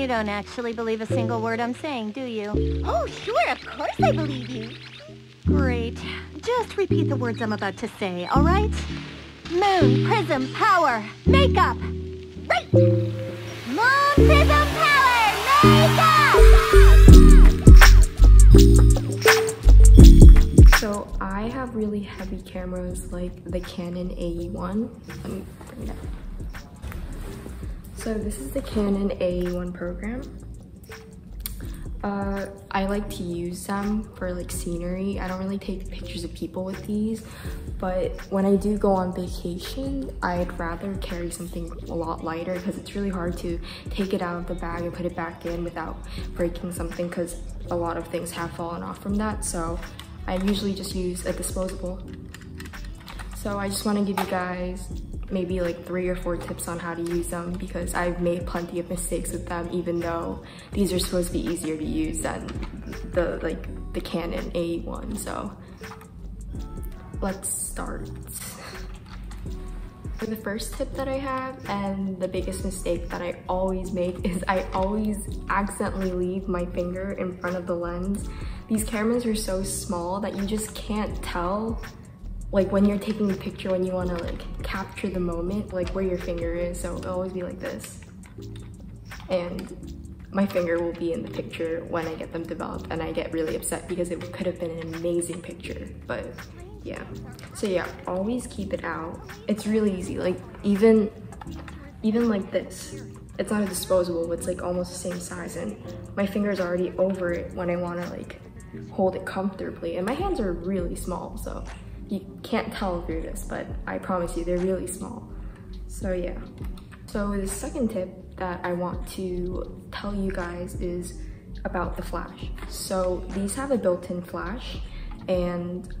You don't actually believe a single word I'm saying, do you? Oh, sure, of course I believe you. Great. Just repeat the words I'm about to say, all right? Moon, prism, power, makeup. Right! Moon, prism, power, makeup! So I have really heavy cameras like the Canon AE1. Let me bring that. So this is the Canon AE1 program. Uh, I like to use them for like scenery. I don't really take pictures of people with these, but when I do go on vacation, I'd rather carry something a lot lighter because it's really hard to take it out of the bag and put it back in without breaking something because a lot of things have fallen off from that. So I usually just use a disposable. So I just want to give you guys maybe like three or four tips on how to use them because I've made plenty of mistakes with them even though these are supposed to be easier to use than the like the Canon A one. so let's start. For the first tip that I have and the biggest mistake that I always make is I always accidentally leave my finger in front of the lens. These cameras are so small that you just can't tell like when you're taking a picture when you want to like capture the moment like where your finger is so it'll always be like this. And my finger will be in the picture when I get them developed and I get really upset because it could have been an amazing picture but yeah. So yeah always keep it out. It's really easy like even even like this. It's not a disposable but it's like almost the same size and my finger's already over it when I want to like hold it comfortably and my hands are really small so you can't tell through this, but I promise you they're really small. So yeah. So the second tip that I want to tell you guys is about the flash. So these have a built-in flash and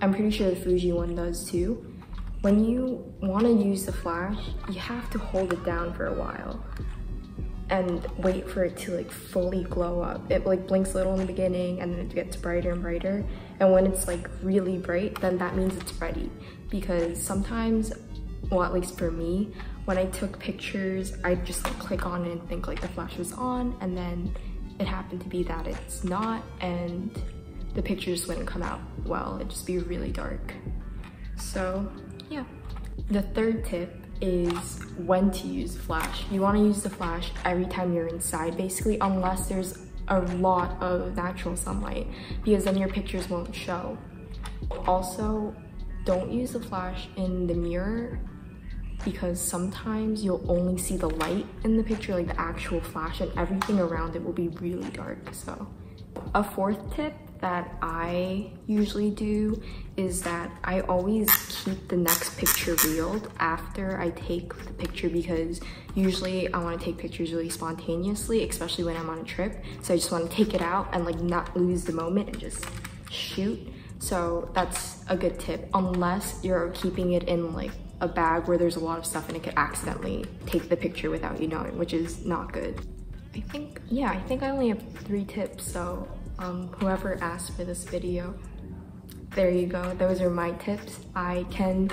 I'm pretty sure the Fuji one does too. When you want to use the flash, you have to hold it down for a while and wait for it to like fully glow up. It like blinks a little in the beginning and then it gets brighter and brighter. And when it's like really bright, then that means it's ready. Because sometimes, well at least for me, when I took pictures, I'd just like click on it and think like the flash was on and then it happened to be that it's not and the pictures wouldn't come out well. It'd just be really dark. So yeah. The third tip is when to use flash. You want to use the flash every time you're inside basically unless there's a lot of natural sunlight because then your pictures won't show. Also, don't use the flash in the mirror because sometimes you'll only see the light in the picture, like the actual flash and everything around it will be really dark, so. A fourth tip that I usually do is that I always keep the next picture reeled after I take the picture because usually I want to take pictures really spontaneously, especially when I'm on a trip. So I just want to take it out and like not lose the moment and just shoot. So that's a good tip unless you're keeping it in like a bag where there's a lot of stuff and it could accidentally take the picture without you knowing, which is not good. I think, yeah, I think I only have three tips, so um, whoever asked for this video, there you go. Those are my tips. I can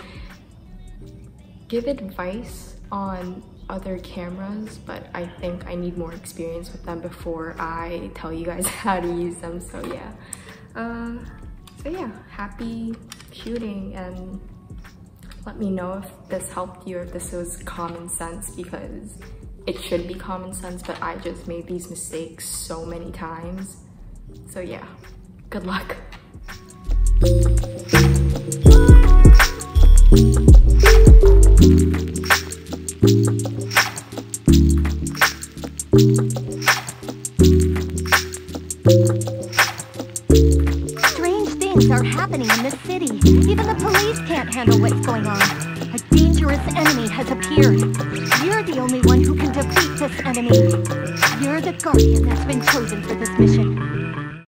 give advice on other cameras, but I think I need more experience with them before I tell you guys how to use them, so yeah. Uh, so yeah, happy shooting and let me know if this helped you, if this was common sense because it should be common sense, but I just made these mistakes so many times. So yeah, good luck. Strange things are happening in this city. Even the police can't handle what's going on. A dangerous enemy has appeared. You're the only one who can defeat this enemy. You're the guardian that's been chosen for this mission.